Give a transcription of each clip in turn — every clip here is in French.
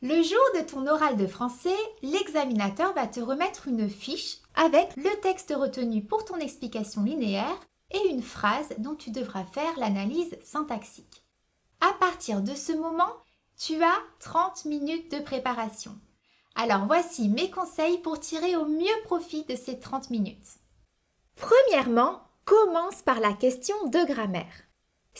Le jour de ton oral de français, l'examinateur va te remettre une fiche avec le texte retenu pour ton explication linéaire et une phrase dont tu devras faire l'analyse syntaxique. À partir de ce moment, tu as 30 minutes de préparation. Alors voici mes conseils pour tirer au mieux profit de ces 30 minutes. Premièrement, commence par la question de grammaire.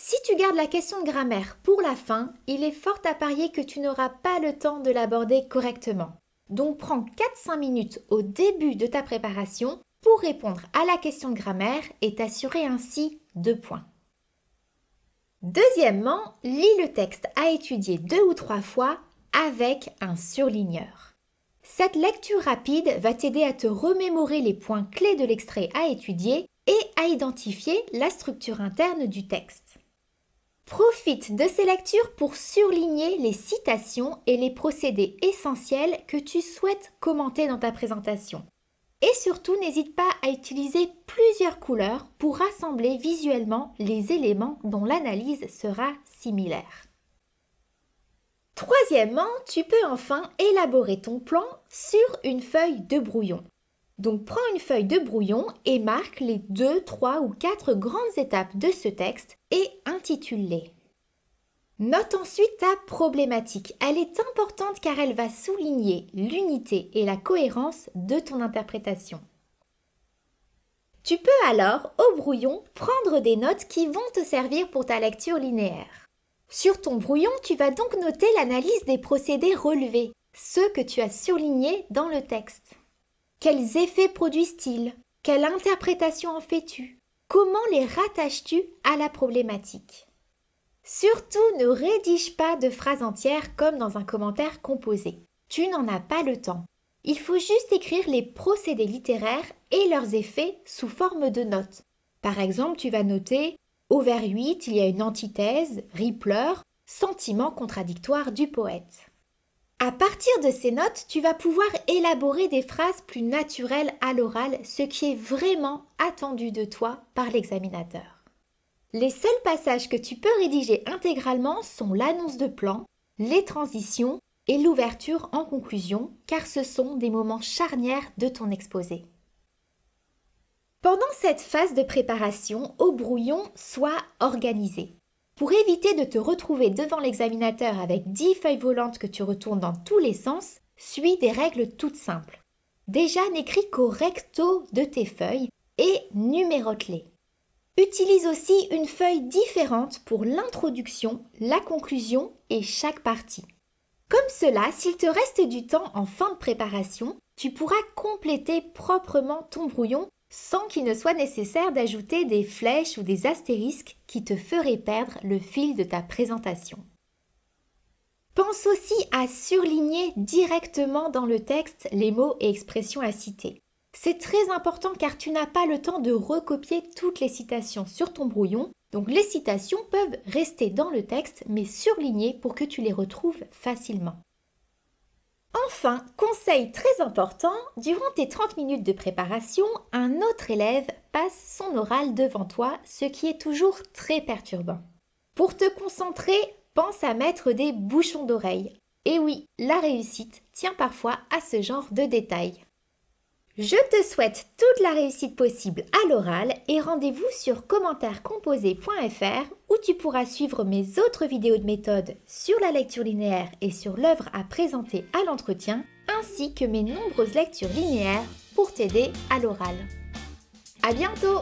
Si tu gardes la question de grammaire pour la fin, il est fort à parier que tu n'auras pas le temps de l'aborder correctement. Donc prends 4-5 minutes au début de ta préparation pour répondre à la question de grammaire et t'assurer ainsi deux points. Deuxièmement, lis le texte à étudier deux ou trois fois avec un surligneur. Cette lecture rapide va t'aider à te remémorer les points clés de l'extrait à étudier et à identifier la structure interne du texte. Profite de ces lectures pour surligner les citations et les procédés essentiels que tu souhaites commenter dans ta présentation. Et surtout, n'hésite pas à utiliser plusieurs couleurs pour rassembler visuellement les éléments dont l'analyse sera similaire. Troisièmement, tu peux enfin élaborer ton plan sur une feuille de brouillon. Donc prends une feuille de brouillon et marque les deux, trois ou quatre grandes étapes de ce texte et intitule-les. Note ensuite ta problématique. Elle est importante car elle va souligner l'unité et la cohérence de ton interprétation. Tu peux alors, au brouillon, prendre des notes qui vont te servir pour ta lecture linéaire. Sur ton brouillon, tu vas donc noter l'analyse des procédés relevés, ceux que tu as surlignés dans le texte. Quels effets produisent-ils? Quelle interprétation en fais-tu? Comment les rattaches-tu à la problématique? Surtout ne rédige pas de phrases entières comme dans un commentaire composé. Tu n'en as pas le temps. Il faut juste écrire les procédés littéraires et leurs effets sous forme de notes. Par exemple, tu vas noter au vers 8, il y a une antithèse, ripleur, sentiment contradictoire du poète. À partir de ces notes, tu vas pouvoir élaborer des phrases plus naturelles à l'oral, ce qui est vraiment attendu de toi par l'examinateur. Les seuls passages que tu peux rédiger intégralement sont l'annonce de plan, les transitions et l'ouverture en conclusion, car ce sont des moments charnières de ton exposé. Pendant cette phase de préparation, au brouillon, sois organisé. Pour éviter de te retrouver devant l'examinateur avec 10 feuilles volantes que tu retournes dans tous les sens, suis des règles toutes simples. Déjà, n'écris qu'au recto de tes feuilles et numérote-les. Utilise aussi une feuille différente pour l'introduction, la conclusion et chaque partie. Comme cela, s'il te reste du temps en fin de préparation, tu pourras compléter proprement ton brouillon sans qu'il ne soit nécessaire d'ajouter des flèches ou des astérisques qui te feraient perdre le fil de ta présentation. Pense aussi à surligner directement dans le texte les mots et expressions à citer. C'est très important car tu n'as pas le temps de recopier toutes les citations sur ton brouillon, donc les citations peuvent rester dans le texte mais surlignées pour que tu les retrouves facilement. Enfin, conseil très important, durant tes 30 minutes de préparation, un autre élève passe son oral devant toi, ce qui est toujours très perturbant. Pour te concentrer, pense à mettre des bouchons d'oreille. Et oui, la réussite tient parfois à ce genre de détails. Je te souhaite toute la réussite possible à l'oral et rendez-vous sur commentairescomposés.fr où tu pourras suivre mes autres vidéos de méthode sur la lecture linéaire et sur l'œuvre à présenter à l'entretien, ainsi que mes nombreuses lectures linéaires pour t'aider à l'oral. À bientôt!